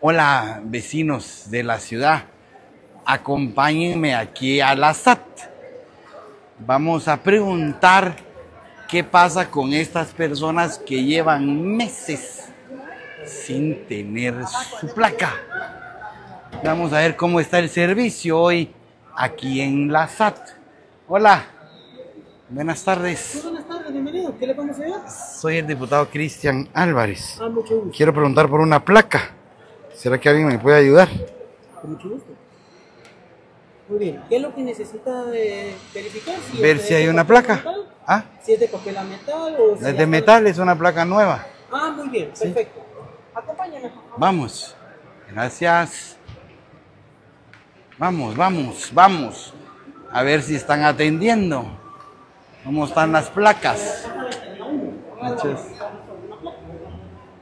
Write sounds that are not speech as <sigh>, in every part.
Hola, vecinos de la ciudad. Acompáñenme aquí a la SAT. Vamos a preguntar qué pasa con estas personas que llevan meses sin tener su placa. Vamos a ver cómo está el servicio hoy aquí en la SAT. Hola, buenas tardes. Buenas tardes, bienvenido. ¿Qué le podemos ayudar? Soy el diputado Cristian Álvarez. Ah, mucho gusto. Quiero preguntar por una placa. ¿Será que alguien me puede ayudar? Con mucho gusto. Muy bien. ¿Qué es lo que necesita de verificar? Si Ver si hay una placa. metal, Ah, Si es de papel a metal o si es de metal, es una placa nueva. Ah, muy bien, perfecto. Acompáñame. Vamos. Gracias. Vamos, vamos, vamos. A ver si están atendiendo. ¿Cómo están las placas? Muchas.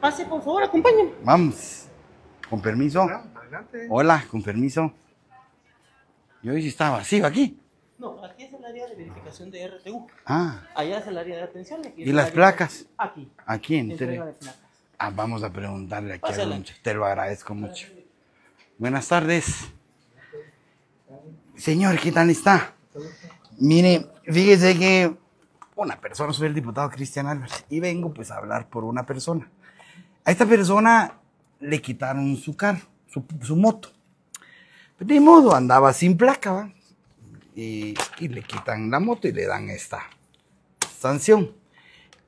Pase, por favor, acompáñame. Vamos. Con permiso. Hola, con permiso. Yo hoy sí estaba vacío aquí. No, aquí es el área de verificación de RTU. Ah, Allá es el área de atención. aquí ¿y las placas? Aquí. Aquí en Entrega Tere- de placas. Ah, vamos a preguntarle aquí a Pásale. Lonche. Te lo agradezco mucho. Buenas tardes. Señor, ¿qué tal está? Mire, fíjese que una persona, soy el diputado Cristian Álvarez, y vengo pues a hablar por una persona. A esta persona le quitaron su carro, su, moto. De modo, andaba sin placa, ¿va? Y, y le quitan la moto y le dan esta sanción.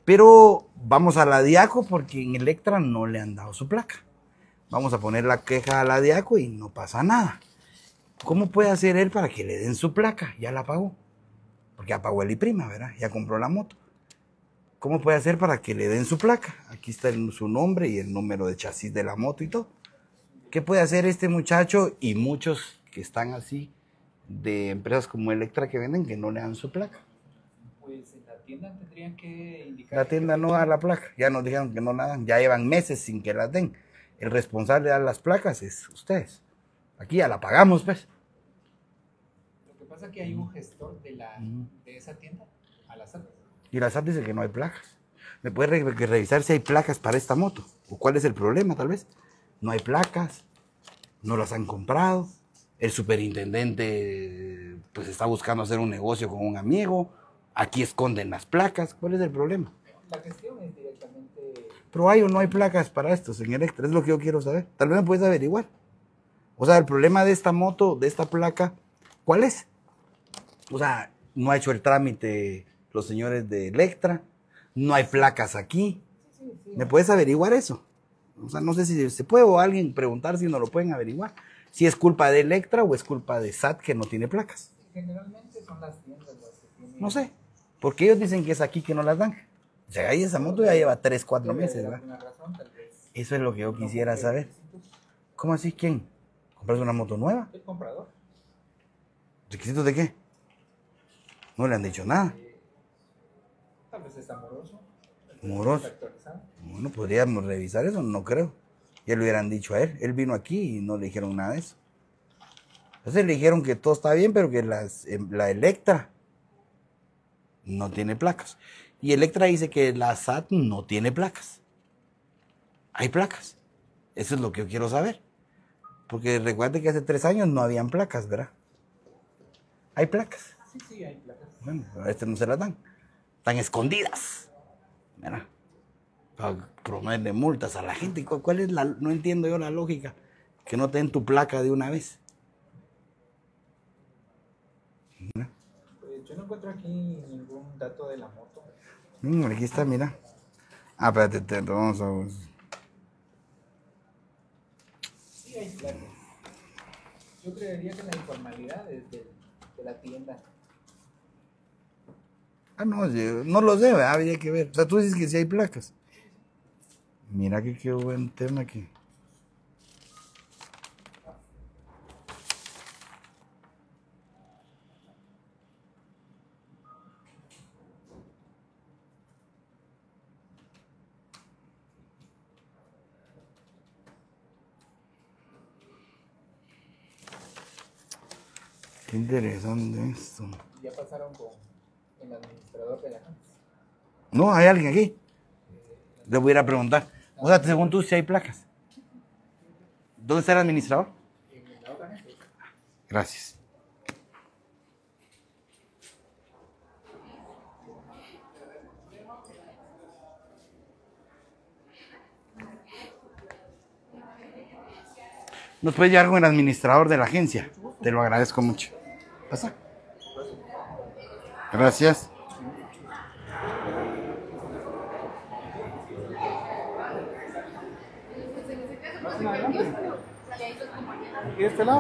Pero vamos a la Diaco porque en Electra no le han dado su placa. Vamos a poner la queja a la Diaco y no pasa nada. ¿Cómo puede hacer él para que le den su placa? Ya la pagó. Porque ya pagó el IPRIMA, ¿verdad? Ya compró la moto. ¿Cómo puede hacer para que le den su placa? Aquí está el- su nombre y el número de chasis de la moto y todo. ¿Qué puede hacer este muchacho y muchos que están así de empresas como Electra que venden que no le dan su placa? Pues en la tienda tendrían que indicar. La tienda no da la placa. Ya nos dijeron que no la dan. Ya llevan meses sin que la den. El responsable de dar las placas es ustedes. Aquí ya la pagamos, pues. Lo que pasa es que hay un gestor de, la, de esa tienda a la SAT. Y la SAT dice que no hay placas. ¿Me puede re- revisar si hay placas para esta moto? ¿O cuál es el problema, tal vez? No hay placas. No las han comprado. El superintendente pues está buscando hacer un negocio con un amigo. Aquí esconden las placas. ¿Cuál es el problema? La gestión es directamente. Pero hay o no hay placas para esto, señor Electra, es lo que yo quiero saber. Tal vez me puedes averiguar. O sea, el problema de esta moto, de esta placa, ¿cuál es? O sea, no ha hecho el trámite los señores de Electra, no hay placas aquí. ¿Me puedes averiguar eso? O sea, no sé si se puede o alguien preguntar si no lo pueden averiguar. Si es culpa de Electra o es culpa de SAT que no tiene placas. Generalmente son las tiendas las que tienen. No sé. Porque ellos dicen que es aquí que no las dan. O sea, ahí esa moto ya lleva 3, 4 Debe de meses, haber ¿verdad? alguna razón, tal vez. Eso es lo que yo quisiera saber. ¿Cómo así? ¿Quién? ¿Compras una moto nueva? El comprador. ¿Requisitos de qué? No le han dicho nada. Vez está moroso. Moroso. Bueno, podríamos revisar eso, no creo. Ya le hubieran dicho a él. Él vino aquí y no le dijeron nada de eso. Entonces le dijeron que todo está bien, pero que las, em, la Electra no tiene placas. Y Electra dice que la SAT no tiene placas. Hay placas. Eso es lo que yo quiero saber. Porque recuerde que hace tres años no habían placas, ¿verdad? Hay placas. Sí, sí, hay placas. Bueno, a este no se las dan. Están escondidas. Mira. Para prometerle multas a la gente. ¿Cuál, cuál es la.? No entiendo yo la lógica. Que no te den tu placa de una vez. Mira. Pues yo no encuentro aquí ningún dato de la moto. Mm, aquí está, mira. Ah, espérate, te, te vamos a. Sí, hay placas. Yo creería que la informalidad es de, de la tienda. Ah, no, no lo sé, ¿verdad? habría que ver. O sea, tú dices que sí hay placas. Mira que qué buen tema aquí. Qué interesante esto. Ya pasaron con el administrador de la casa. No, hay alguien aquí. Le voy a ir a preguntar. O sea, según tú, si hay placas. ¿Dónde está el administrador? En la otra gente. Gracias. ¿Nos puede llevar con el administrador de la agencia? Te lo agradezco mucho. Pasa. Gracias.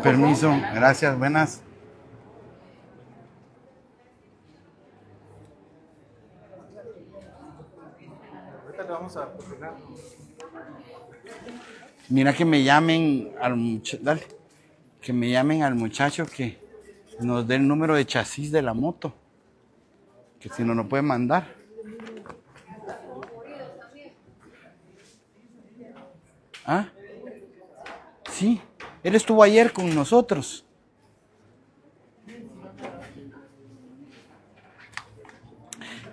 Permiso. Gracias. Buenas. Mira que me llamen al muchacho, dale, que me llamen al muchacho que nos dé el número de chasis de la moto, si no nos puede mandar. ¿Ah? Sí, él estuvo ayer con nosotros.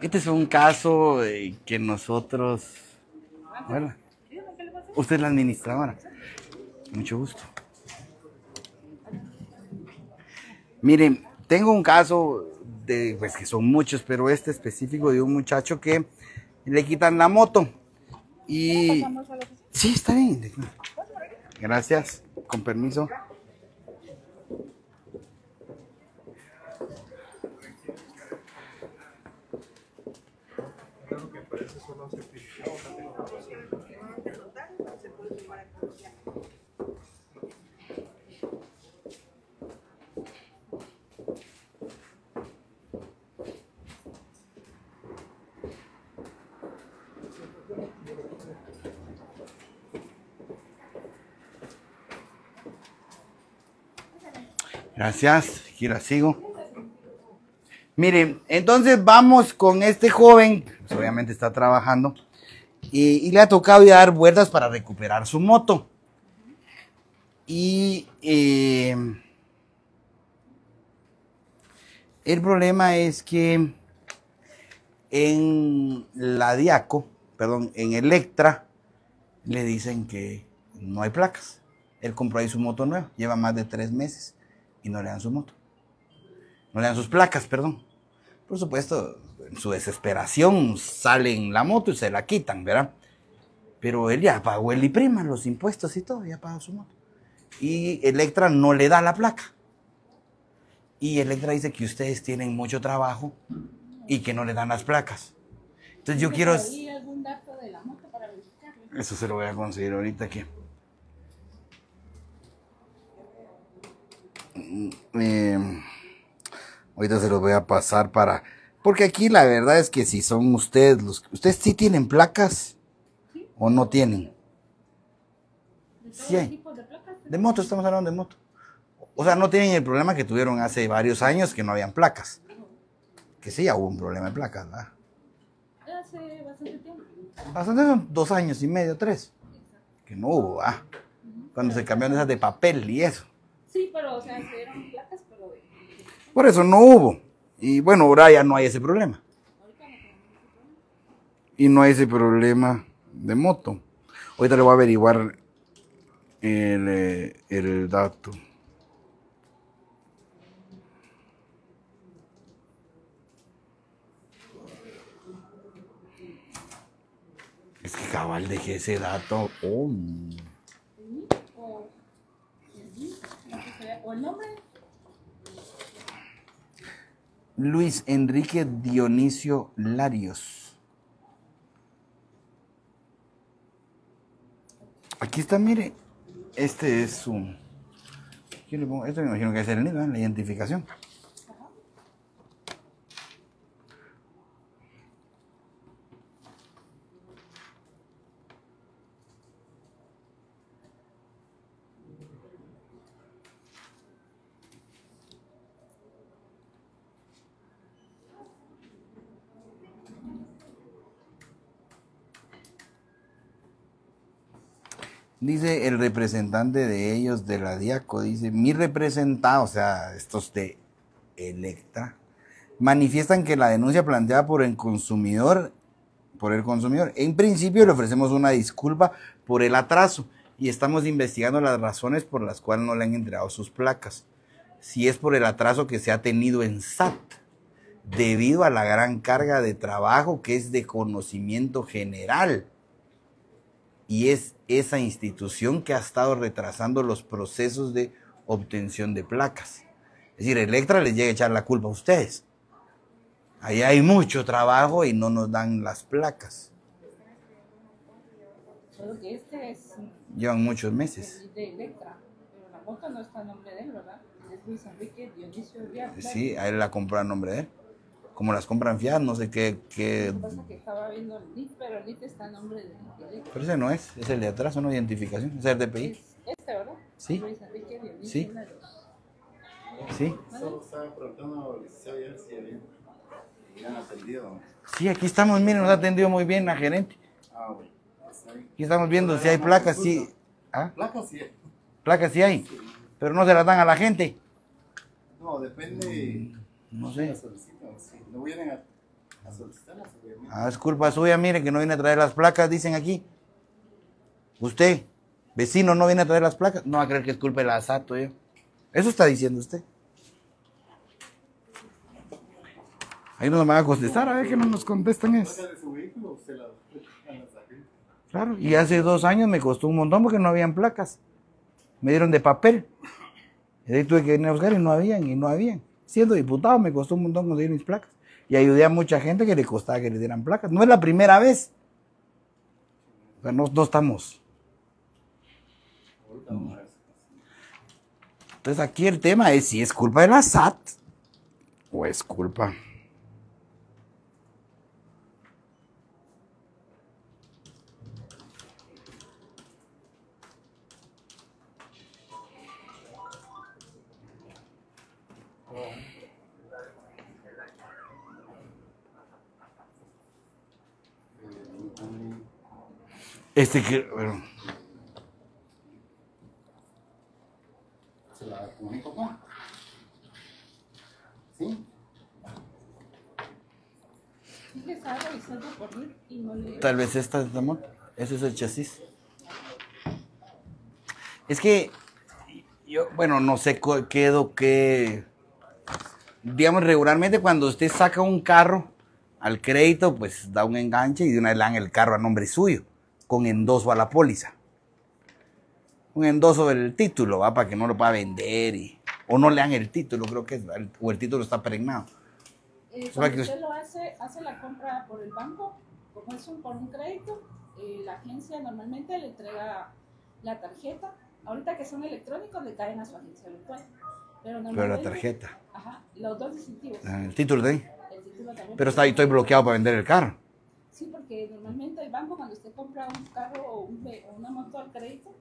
Este es un caso que nosotros... Hola. Usted es la administradora. Mucho gusto. Miren, tengo un caso de, pues que son muchos, pero este específico de un muchacho que le quitan la moto. Y... Sí, está bien. Gracias. Con permiso. Gracias, aquí sigo. Miren, entonces vamos con este joven, pues obviamente está trabajando, y, le ha tocado dar vueltas para recuperar su moto. Y eh, el problema es que en la Diaco, perdón, en Electra, le dicen que no hay placas. Él compró ahí su moto nueva, lleva más de tres meses y no le dan su moto. No le dan sus placas, perdón. Por supuesto, en su desesperación salen la moto y se la quitan, ¿verdad? Pero él ya pagó el IPRIMA, los impuestos y todo, ya pagó su moto. Y Electra no le da la placa. Y Electra dice que ustedes tienen mucho trabajo y que no le dan las placas. Entonces yo quiero... ¿Hay algún dato de la moto para verificarlo? Eso se lo voy a conseguir ahorita que... eh, ahorita se los voy a pasar para... Porque aquí la verdad es que si son ustedes los... ¿Ustedes sí tienen placas? ¿O no tienen? ¿De Sí hay. tipos de placas? De moto, estamos hablando de moto. O sea, no tienen el problema que tuvieron hace varios años que no habían placas. Que sí, ya hubo un problema de placas, ¿verdad? Hace bastante tiempo. Bastante son dos años y medio, tres. Que no hubo, ¿ah? Cuando se cambiaron esas de papel y eso. Sí, pero, o sea, se dieron placas, pero de... Por eso no hubo. Y bueno, ahora ya no hay ese problema. Ahorita no tenemos ese problema. Y no hay ese problema de moto. Ahorita le voy a averiguar el, eh, el dato. Es que cabal dejé ese dato. Oh. O, Luis Enrique Dionisio Larios. Aquí está, mire. Este es su. Esto me imagino que es el NID, ¿verdad? la identificación. Dice el representante de ellos, de la Diaco, dice, mi representado, o sea, estos de Electra, manifiestan que la denuncia planteada por el consumidor, por el consumidor, en principio le ofrecemos una disculpa por el atraso y estamos investigando las razones por las cuales no le han entregado sus placas. Si es por el atraso que se ha tenido en SAT, debido a la gran carga de trabajo que es de conocimiento general. Y es esa institución que ha estado retrasando los procesos de obtención de placas. Es decir, Electra les llega a echar la culpa a ustedes. Ahí hay mucho trabajo y no nos dan las placas. Solo que este es Llevan muchos meses. el de Electra, pero la moto no está a nombre de él, ¿verdad? Es Luis Enrique Dionisio Díaz. Sí, a él la compró a nombre de él. Como las compran fiadas, no sé qué, qué... Lo que pasa es que estaba viendo el NIT, pero el NIT está a nombre de. Pero ese no es, es el de atrás, una identificación, es el DPI. Es este, ¿verdad? Sí. Luis Enrique Dionisio Sí. Sí, sí, aquí estamos, miren, nos ha atendido muy bien la gerente. Ah. Aquí estamos viendo si hay placas, sí. ¿Ah? Placas sí. hay. Placas sí hay, pero no se las dan a la gente. No, depende. No si sé. No vienen a, a solicitarlas, obviamente. Ah, es culpa suya, mire que no viene a traer las placas, dicen aquí. Usted, vecino, no viene a traer las placas. No va a creer que es culpa de la SAT, yo. Eso está diciendo usted. Ahí nos van a contestar, a ver que no nos contestan es. Placa de su vehículo, se la a las agencias. Claro, y hace dos años me costó un montón porque no habían placas. Me dieron de papel. Y ahí tuve que venir a buscar y no habían, y no habían. Siendo diputado me costó un montón conseguir mis placas. Y ayudé a mucha gente que le costaba que le dieran placas. No es la primera vez. O sea, no, no estamos. Entonces aquí el tema es si es culpa de la SAT o es culpa. Este que, bueno, Se la comunico con. ¿Sí? Tal vez esta es la moto. Ese es el chasis. Es que yo, bueno, no sé qué do que. Digamos, regularmente cuando usted saca un carro al crédito, pues da un enganche y de una vez le dan el carro a nombre suyo, con endoso a la póliza. Un endoso del título, ¿va? Para que no lo pueda vender y. O no le dan el título, creo que es, o el título está pregnado. Eh, cuando que- usted lo hace, hace la compra por el banco, como es un, por un crédito, eh, la agencia normalmente le entrega la tarjeta. Ahorita que son electrónicos le caen a su agencia virtual. Pero, Pero la tarjeta, Ajá, los dos distintivos. ah, el título de ahí. El título también. Pero está ahí, estoy bloqueado para vender el carro. Sí, porque normalmente el banco cuando usted compra un carro o, un o una moto al crédito,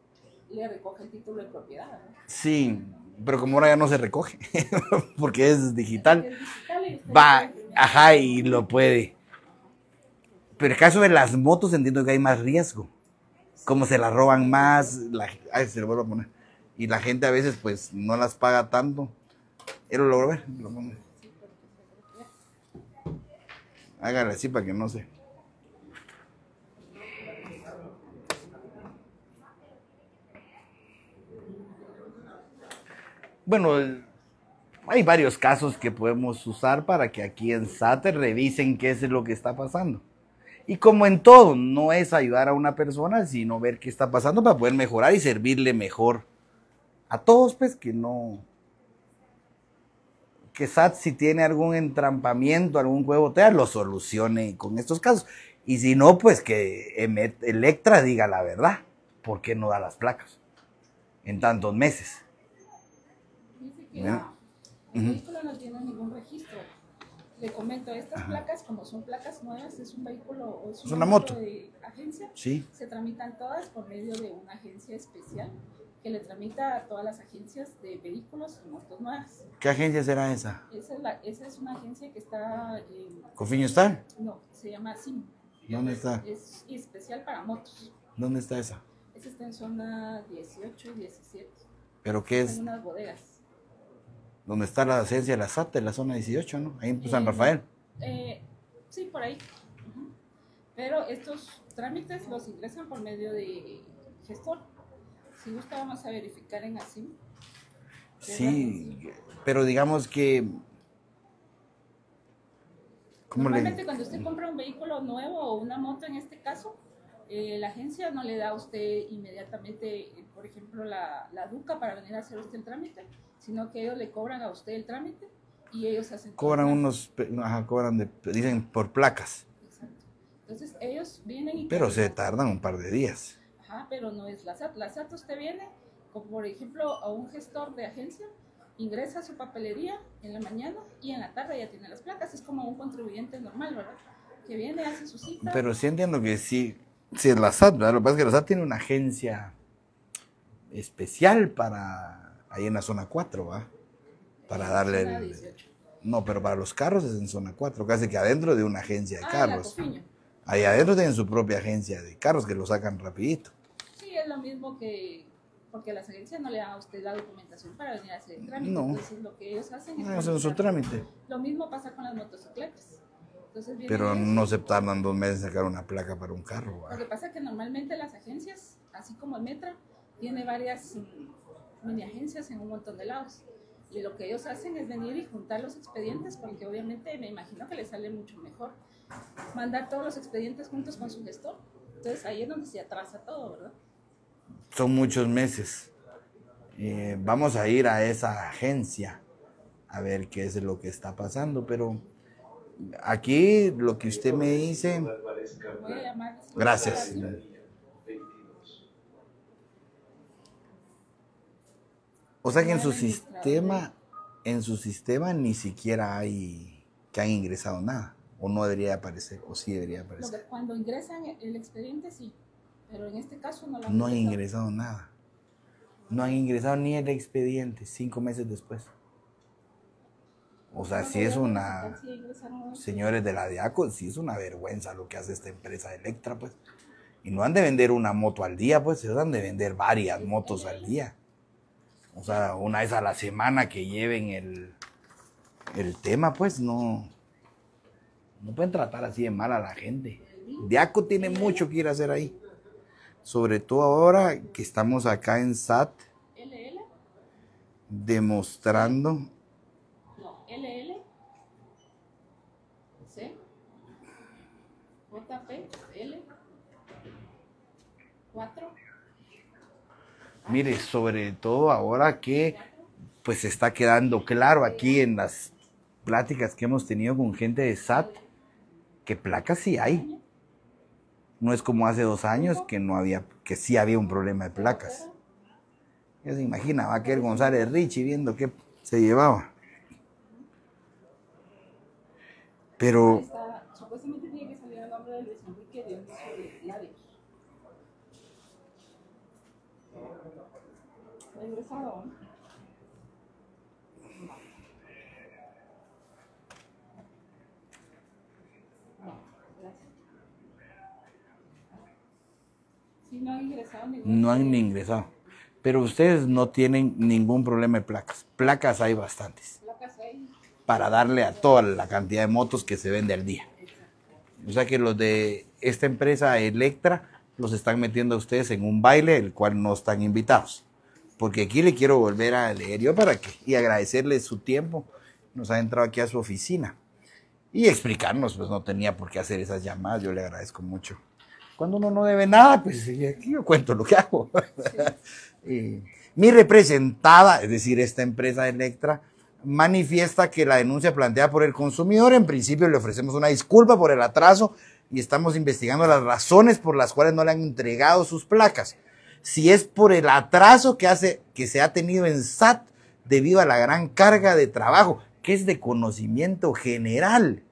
le recoge el título de propiedad. ¿no? Sí, pero como ahora ya no se recoge, <laughs> porque es digital, Es digital va, ajá, y lo puede. Pero el caso de las motos entiendo que hay más riesgo. Como se las roban más, la, ay, se lo vuelvo a poner. Y la gente a veces pues no las paga tanto. Él lo logró ver. lo pongo. Hágale así para que no se. Bueno, hay varios casos que podemos usar para que aquí en SATE revisen qué es lo que está pasando. Y como en todo, no es ayudar a una persona, sino ver qué está pasando para poder mejorar y servirle mejor a todos, pues que no. Que SAT, si tiene algún entrampamiento, algún juego, lo solucione con estos casos. Y si no, pues que Electra diga la verdad. ¿Por qué no da las placas? En tantos meses. Ya. el vehículo no tiene ningún registro. Le comento, estas placas, como son placas nuevas, es un vehículo o es Es una moto. de agencia, Sí. se tramitan todas por medio de una agencia especial que le tramita a todas las agencias de vehículos y motos nuevas. ¿Qué agencia será esa? Esa es, la, esa es una agencia que está en, ¿Cofiño está? no, se llama SIM, ¿Dónde está? es especial para motos. ¿Dónde está esa? Esa está en zona 18 y 17, ¿Pero qué en es? unas bodegas. ¿Dónde está la agencia de la SAT, en la zona 18, no? Ahí en San Eh, Rafael. Eh, sí, por ahí. Pero estos trámites los ingresan por medio de gestor. Si gusta, vamos a verificar en así. Sí, pero digamos que... ¿Cómo Normalmente le...? cuando usted compra un vehículo nuevo o una moto en este caso, eh, la agencia no le da a usted inmediatamente, eh, por ejemplo, la, la DUCA para venir a hacer usted el trámite, sino que ellos le cobran a usted el trámite y ellos hacen... Cobran unos... Ajá, cobran de... Dicen por placas. Exacto. Entonces ellos vienen y... Pero se tardan un par de días. Ajá, pero no es la SAT. La SAT usted viene, como por ejemplo a un gestor de agencia, ingresa su papelería en la mañana y en la tarde ya tiene las placas. Es como un contribuyente normal, ¿verdad? Que viene, hace su cita. Pero sí entiendo que sí, sí es la SAT, ¿verdad? Lo que pasa es que la SAT tiene una agencia especial para ahí en la zona 4, ¿va? Para darle el... 18. No, pero para los carros es en zona 4, casi que adentro de una agencia de Ah, la carros. Cofiño. Ahí adentro tienen su propia agencia de carros que lo sacan rapidito. Sí, es lo mismo que... Porque las agencias no le dan a usted la documentación para venir a hacer el trámite. No. Entonces lo que ellos hacen es... No hacen su trámite. Lo mismo pasa con las motocicletas. Entonces vienen Pero ellos- no se tardan dos meses en sacar una placa para un carro, ¿va? Lo que pasa es que normalmente las agencias, así como el Metra, tiene varias mm, mini agencias en un montón de lados. Y lo que ellos hacen es venir y juntar los expedientes, porque obviamente me imagino que les sale mucho mejor mandar todos los expedientes juntos con su gestor. Entonces ahí es donde se atrasa todo, ¿verdad? Son muchos meses. Eh, vamos a ir a esa agencia a ver qué es lo que está pasando, pero aquí lo que usted me dice, gracias. O sea que en su sistema, en su sistema ni siquiera hay que han ingresado nada, o no debería aparecer, o sí debería aparecer. cuando ingresan el expediente sí, pero en este caso no lo han No han ingresado. ingresado nada. No han ingresado ni el expediente cinco meses después. O sea, si es una, Sí señores de la DIACO, sí es una vergüenza lo que hace esta empresa Electra, pues. Y no han de vender una moto al día, pues, ellos han de vender varias motos al día. O sea, una vez a la semana que lleven el, el tema, pues, no, no pueden tratar así de mal a la gente. Diaco tiene mucho que ir a hacer ahí. Sobre todo ahora que estamos acá en SAT LL, demostrando LL, C, JP, L, 4, Mire, sobre todo ahora que pues está quedando claro aquí en las pláticas que hemos tenido con gente de SAT que placas sí hay. No es como hace dos años que no había, que sí había un problema de placas. Ya se imagina, va a querer González Richie viendo qué se llevaba. Pero está, supuestamente tiene que salir el nombre de Luis Enrique Dionisio Larios. ¿Ha ingresado? no? No, han ingresado ningún. no han ingresado. Pero ustedes no tienen ningún problema de placas. Placas hay bastantes. Para darle a toda la cantidad de motos que se vende al día. O sea que los de esta empresa Electra los están metiendo a ustedes en un baile el cual no están invitados. Porque aquí le quiero volver a leer yo para que y agradecerle su tiempo. Nos ha entrado aquí a su oficina y explicarnos, pues no tenía por qué hacer esas llamadas, yo le agradezco mucho. Cuando uno no debe nada, pues aquí yo cuento lo que hago. <laughs> Y mi representada, es decir, esta empresa Electra, manifiesta que la denuncia planteada por el consumidor, en principio le ofrecemos una disculpa por el atraso y estamos investigando las razones por las cuales no le han entregado sus placas. Si es por el atraso que, hace, que se ha tenido en SAT debido a la gran carga de trabajo, que es de conocimiento general.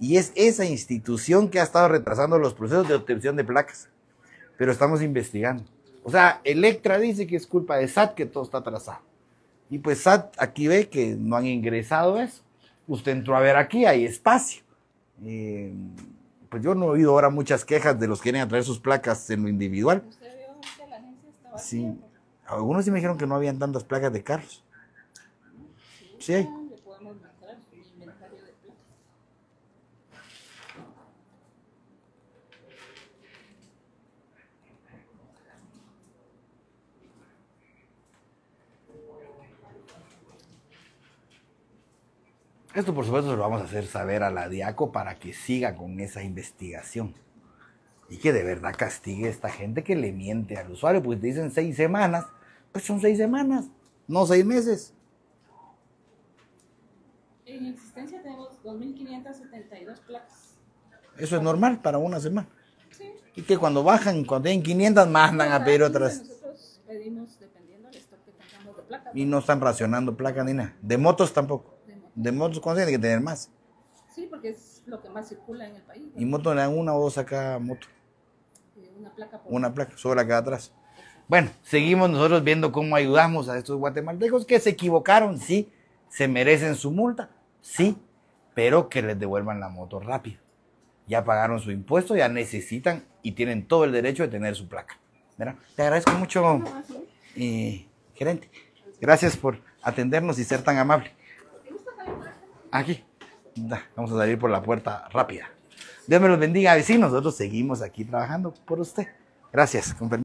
Y es esa institución que ha estado retrasando los procesos de obtención de placas. Pero estamos investigando. O sea, Electra dice que es culpa de SAT que todo está atrasado. Y pues SAT aquí ve que no han ingresado eso. Usted entró a ver aquí, hay espacio. Eh, pues yo no he oído ahora muchas quejas de los que quieren a traer sus placas en lo individual. Usted vio que la agencia estaba Sí. Algunos sí me dijeron que no habían tantas placas de carros. Sí hay. Le podemos mostrar su inventario de placas. Esto por supuesto se lo vamos a hacer saber a la Diaco para que siga con esa investigación. Y que de verdad castigue a esta gente que le miente al usuario, pues te dicen seis semanas, pues son seis semanas, no seis meses. En existencia tenemos 2.572 placas. Eso es normal para una semana. Sí. Y que cuando bajan, cuando tienen 500, mandan a pedir otras. 15 Nosotros pedimos dependiendo del stock que tengamos de placas. Y no están racionando placa ni nada. De motos tampoco. De moto. De motos, ¿cuánto tiene que tener más? Sí, porque es lo que más circula en el país. Y moto le dan una o dos a cada moto. Eh, Una placa por Una placa, sobre la que atrás. Bueno, seguimos nosotros viendo cómo ayudamos a estos guatemaltecos que se equivocaron, sí, se merecen su multa, sí, pero que les devuelvan la moto rápido. Ya pagaron su impuesto, ya necesitan y tienen todo el derecho de tener su placa. ¿verdad? Te agradezco mucho, eh, gerente. Gracias por atendernos y ser tan amable. Aquí. Vamos a salir por la puerta rápida. Dios me los bendiga, vecinos. Nosotros seguimos aquí trabajando por usted. Gracias. con.